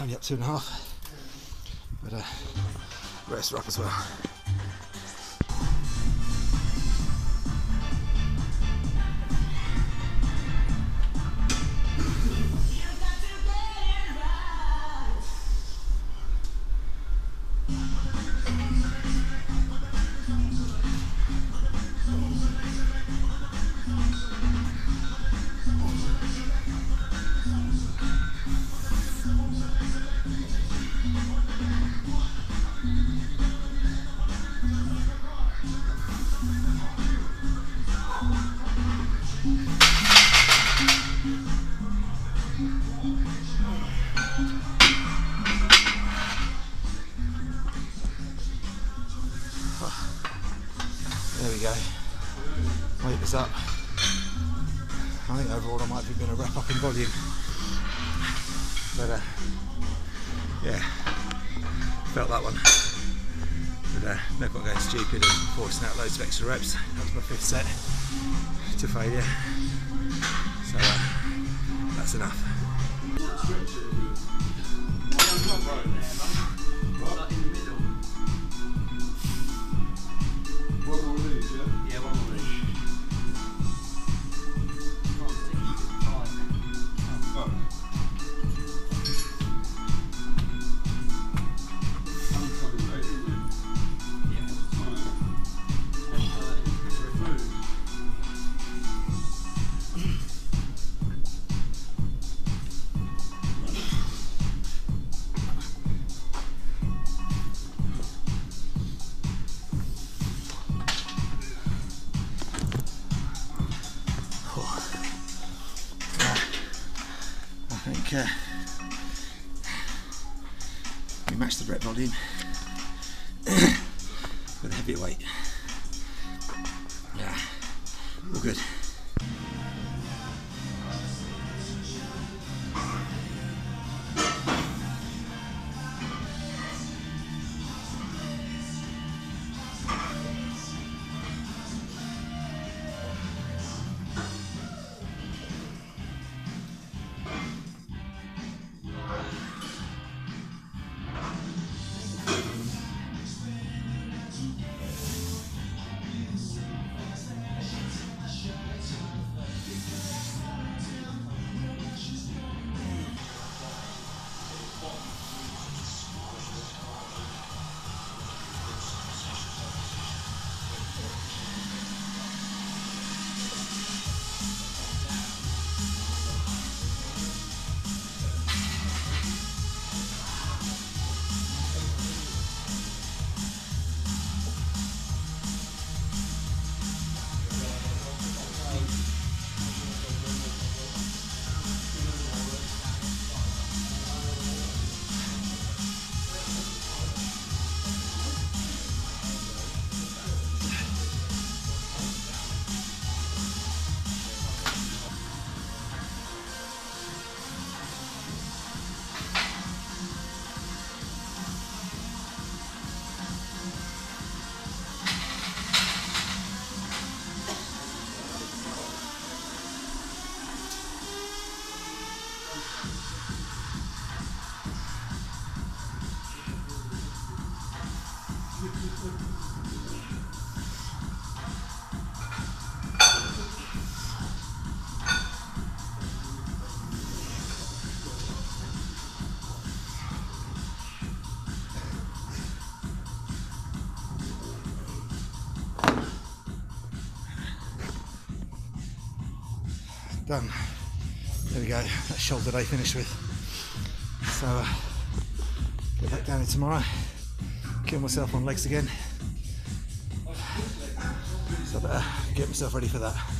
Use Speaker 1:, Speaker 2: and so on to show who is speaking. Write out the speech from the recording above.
Speaker 1: only up two and a half, but uh, rest up as well. There we go. Weight is up. I think overall I might have been a wrap up in volume. But uh, yeah, felt that one. But uh, no point going stupid and forcing out loads of extra reps. That was my fifth set to failure. So uh, that's enough.
Speaker 2: Each.
Speaker 1: Uh, we matched the rep volume with a heavier weight. Yeah, all good. Done. There we go. That shoulder day finished with. So uh, get back down here tomorrow. Kill myself on legs again. So I better get myself ready for that.